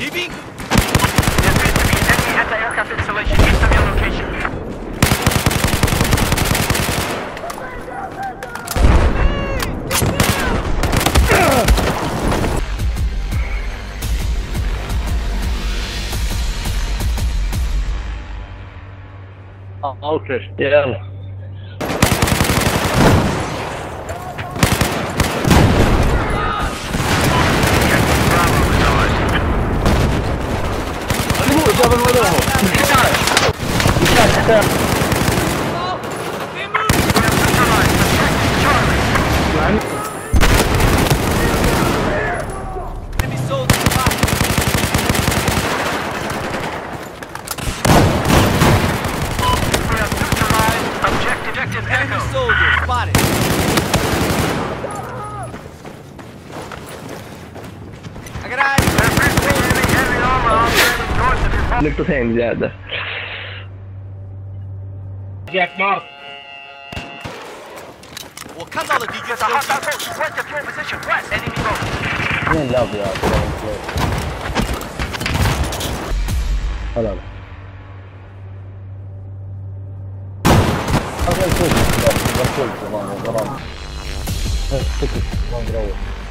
Leaving. There appears to be enemy anti-aircraft installation east of your location. اه اوكي يلا Вон водолу. Сейчас. Сейчас, сейчас. Enemy soldier spotted. I got eyes. Lyft och tänd gärde. Jackmar! We love you all. Hold on. Hold on. I'm going to shoot you. I'm going to shoot you. I'm going to shoot you. I'm going to shoot you. I'm to shoot you.